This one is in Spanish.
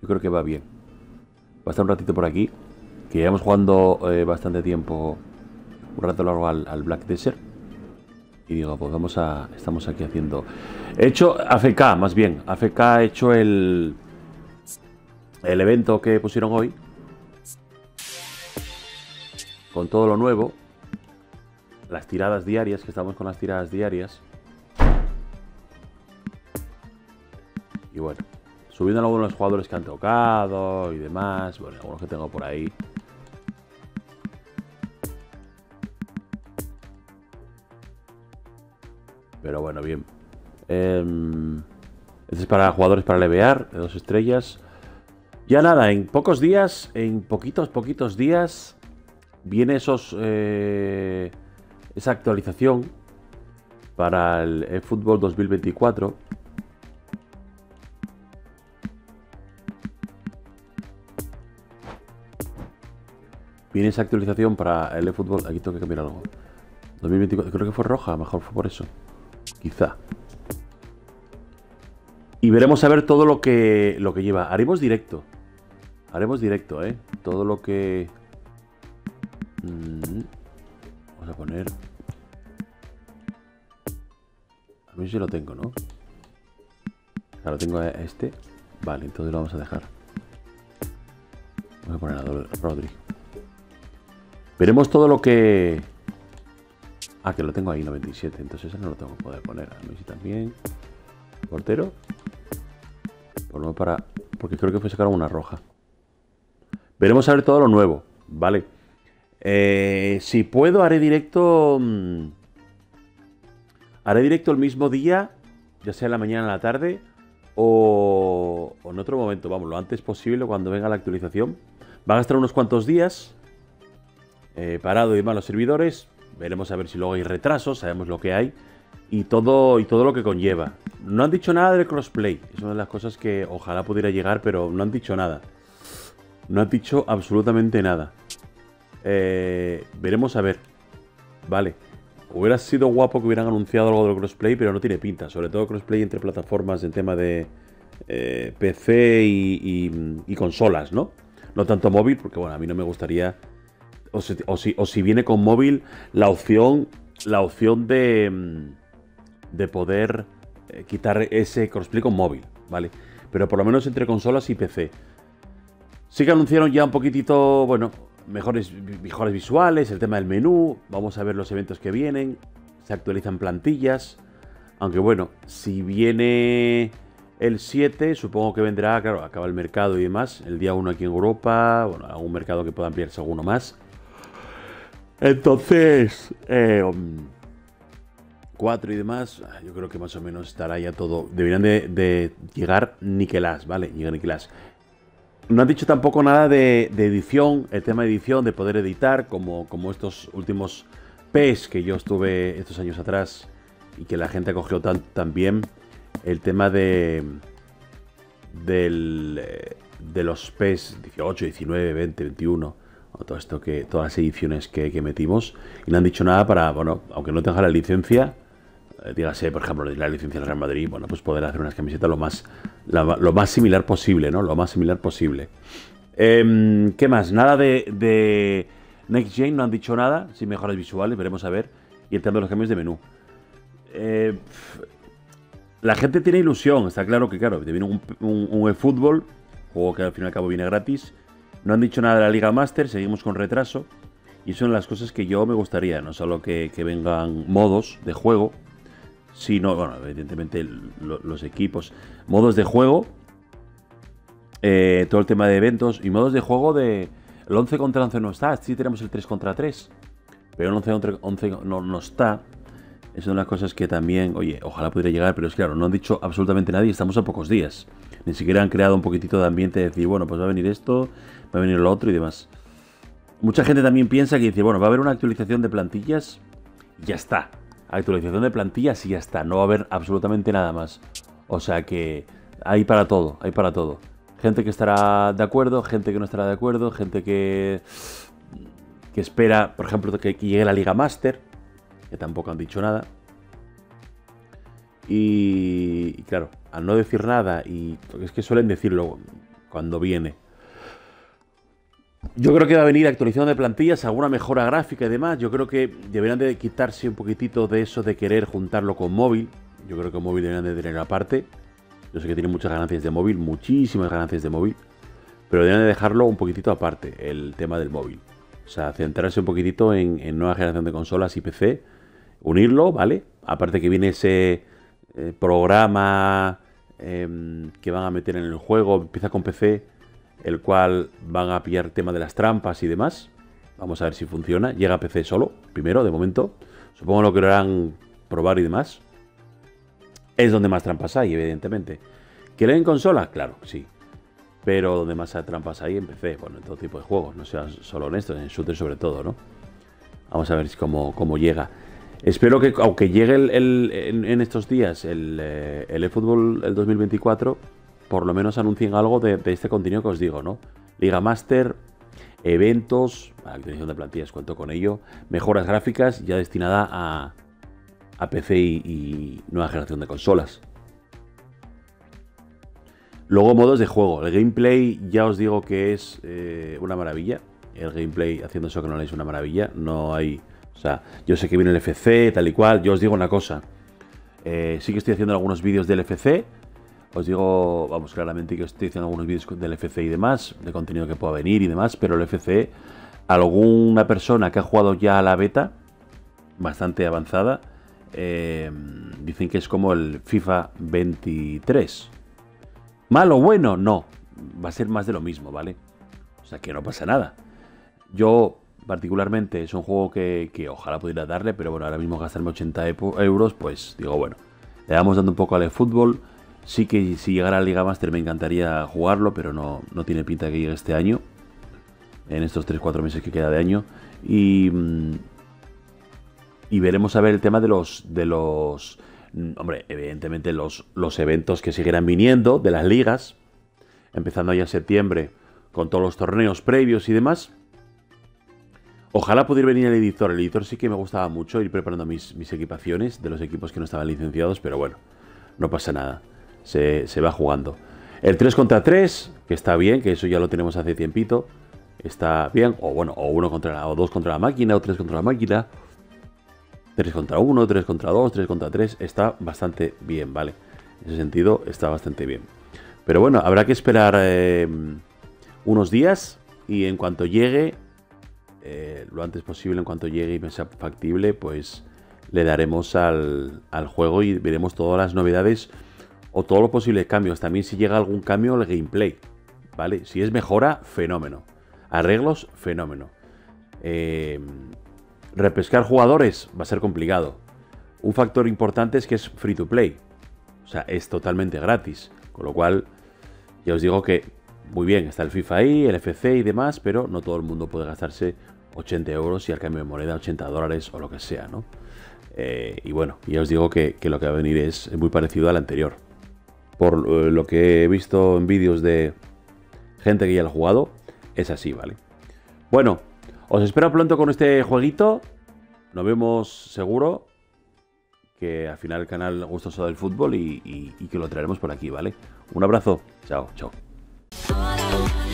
Yo creo que va bien. Va a estar un ratito por aquí. Que llevamos jugando eh, bastante tiempo, un rato largo al, Black Desert. Y digo, pues vamos a... Estamos aquí haciendo... He hecho AFK, más bien. AFK ha hecho el... El evento que pusieron hoy. Con todo lo nuevo. Las tiradas diarias, que estamos con las tiradas diarias. Y bueno, subiendo algunos jugadores que han tocado y demás. Bueno, algunos que tengo por ahí. Pero bueno, bien. Em, este es para jugadores para levear, de dos estrellas. Ya nada, en pocos días, en poquitos, poquitos días, viene esos eh, esa actualización para el eFootball 2024 Viene esa actualización para el eFootball. Aquí tengo que cambiar algo. 2024. Creo que fue roja, mejor fue por eso. Quizá. Y veremos a ver todo lo que, lo que lleva. Haremos directo. Haremos directo, ¿eh? Todo lo que... Mm, vamos a poner... A mí sí lo tengo, ¿no? Claro, tengo este. Vale, entonces lo vamos a dejar. Voy a poner a Rodri. Veremos todo lo que... Ah, que lo tengo ahí, 97. Entonces no lo tengo que poder poner. A Messi también. Portero. Por lo para... Porque creo que fue sacar una roja. Veremos a ver todo lo nuevo. Vale. Eh, si puedo, haré directo... Mm, haré directo el mismo día. Ya sea en la mañana en la tarde. O, o en otro momento. Vamos, lo antes posible cuando venga la actualización. Van a estar unos cuantos días. Eh, parado y malos servidores. Veremos a ver si luego hay retrasos, sabemos lo que hay. Y todo, y todo lo que conlleva. No han dicho nada del crossplay. Es una de las cosas que ojalá pudiera llegar, pero no han dicho nada. No han dicho absolutamente nada. Eh, veremos a ver. Vale. Hubiera sido guapo que hubieran anunciado algo del crossplay, pero no tiene pinta. Sobre todo crossplay entre plataformas en tema de eh, PC y consolas, ¿no? No tanto móvil, porque bueno, a mí no me gustaría o si, viene con móvil, la opción, la opción de, mm, de poder eh, quitar ese crossplay con móvil, ¿vale? Pero por lo menos entre consolas y PC. Sí que anunciaron ya un poquitito, bueno, mejores, mejores visuales, el tema del menú, vamos a ver los eventos que vienen, se actualizan plantillas, aunque bueno, si viene el 7, supongo que vendrá, claro, acaba el mercado y demás, el día 1 aquí en Europa, bueno, algún mercado que pueda ampliarse alguno más. Entonces, eh, 4 um, y demás, ah, yo creo que más o menos estará ya todo. Deberían de, llegar niquelas, ¿vale? Llegar niquelas. No han dicho tampoco nada de, edición, el tema de edición, de poder editar, como, como estos últimos PES que yo estuve estos años atrás y que la gente acogió tan, bien. El tema de, del, eh, de los PES 18, 19, 20, 21 todo esto que, todas las ediciones que, metimos, y no han dicho nada para, bueno, aunque no tenga la licencia, eh, dígase, por ejemplo, la licencia del Real Madrid, bueno, pues poder hacer unas camisetas lo más, lo más similar posible, ¿no? Lo más similar posible. Em, ¿Qué más? Nada de, de Next Gen, no han dicho nada, sin mejoras visuales, veremos a ver. Y el tema los cambios de menú. Eh, la gente tiene ilusión, está claro que, claro, te viene un, un, un eFootball, juego que al fin y al cabo viene gratis, no han dicho nada de la Liga Master, seguimos con retraso. Y son las cosas que yo me gustaría, no solo que, vengan modos de juego, sino, bueno, evidentemente los equipos, modos de juego, eh, todo el tema de eventos y modos de juego de... El 11 contra 11 no está, sí tenemos el 3 contra 3, pero el 11 contra 11 no, no está. Es una de las cosas que también, oye, ojalá pudiera llegar, pero es claro, no han dicho absolutamente nada y estamos a pocos días. Ni siquiera han creado un poquitito de ambiente de decir, bueno, pues va a venir esto, va a venir lo otro y demás. Mucha gente también piensa que dice, bueno, va a haber una actualización de plantillas, ya está. Actualización de plantillas y ya está, no va a haber absolutamente nada más. O sea que hay para todo, hay para todo. Gente que estará de acuerdo, gente que no estará de acuerdo, gente que, que espera, por ejemplo, que, llegue la Liga Master, que tampoco han dicho nada. Y, claro, al no decir nada, y es que suelen decirlo, cuando viene. Yo creo que va a venir actualización de plantillas, alguna mejora gráfica y demás. Yo creo que deberían de quitarse un poquitito de eso de querer juntarlo con móvil. Yo creo que móvil deberían de tener aparte. Yo sé que tiene muchas ganancias de móvil, muchísimas ganancias de móvil. Pero deberían de dejarlo un poquitito aparte, el tema del móvil. O sea, centrarse un poquitito en, nueva generación de consolas y PC. Unirlo, ¿vale? Aparte que viene ese eh, programa em, que van a meter en el juego, empieza con PC el cual van a pillar tema de las trampas y demás. Vamos a ver si funciona. Llega a PC solo, primero, de momento. Supongo lo que lo harán probar y demás. Es donde más trampas hay, evidentemente. ¿Quieren en consola? Claro, sí. Pero donde más trampas hay en PC, bueno, en todo tipo de juegos, no seas solo honesto, en shooter sobre todo, ¿no? Vamos a ver cómo, cómo llega. Espero que, aunque llegue el, en, estos días el, eh, el eFootball el 2024, por lo menos anuncien algo de, este contenido que os digo, ¿no? Liga Master, eventos, actualización de plantillas, cuento con ello, mejoras gráficas ya destinada a, a PC y, nueva generación de consolas. Luego modos de juego. El gameplay ya os digo que es eh, una maravilla. El gameplay haciendo eso que no es una maravilla. No hay... O sea, yo sé que viene el FC, tal y cual. Yo os digo una cosa. Eh, sí que estoy haciendo algunos vídeos del FC os digo, vamos, claramente que estoy haciendo algunos vídeos del FC y demás, de contenido que pueda venir y demás, pero el FC, alguna persona que ha jugado ya a la beta, bastante avanzada, eh, dicen que es como el FIFA 23. ¿Malo bueno? No. Va a ser más de lo mismo, ¿vale? O sea que no pasa nada. Yo, particularmente, es un juego que, que ojalá pudiera darle, pero bueno, ahora mismo gastarme 80 euros, pues digo, bueno, le damos dando un poco al fútbol Sí que si llegara a Liga Master me encantaría jugarlo, pero no, no tiene pinta que llegue este año. En estos 3-4 meses que queda de año. Y, mm, y veremos a ver el tema de los... De los mm, hombre, evidentemente los, los eventos que seguirán viniendo de las ligas. Empezando ya en septiembre con todos los torneos previos y demás. Ojalá pudiera venir el editor. El editor sí que me gustaba mucho ir preparando mis, mis equipaciones de los equipos que no estaban licenciados, pero bueno, no pasa nada se, va jugando. El 3 contra 3, que está bien, que eso ya lo tenemos hace tiempito. Está bien, o bueno, o uno contra la, o dos contra la máquina, o tres contra la máquina. 3 contra 1, 3 contra 2, 3 contra 3. Está bastante bien, ¿vale? En ese sentido, está bastante bien. Pero bueno, habrá que esperar eh, unos días y en cuanto llegue, eh, lo antes posible, en cuanto llegue y me sea factible, pues le daremos al, juego y veremos todas las novedades o todos los posibles cambios. También si llega algún cambio al gameplay, ¿vale? Si es mejora, fenómeno. Arreglos, fenómeno. Eh, repescar jugadores va a ser complicado. Un factor importante es que es free to play. O sea, es totalmente gratis. Con lo cual, ya os digo que muy bien, está el FIFA ahí, el FC y demás, pero no todo el mundo puede gastarse 80 euros y al cambio de moneda 80 dólares o lo que sea, ¿no? Eh, y bueno, ya os digo que, lo que va a venir es muy parecido al anterior por eh, lo que he visto en vídeos de gente que ya lo ha jugado, es así, ¿vale? Bueno, os espero pronto con este jueguito. Nos vemos seguro que al final el canal gustoso del fútbol y que lo traeremos por aquí, ¿vale? Un abrazo. Chao, chao. Oh,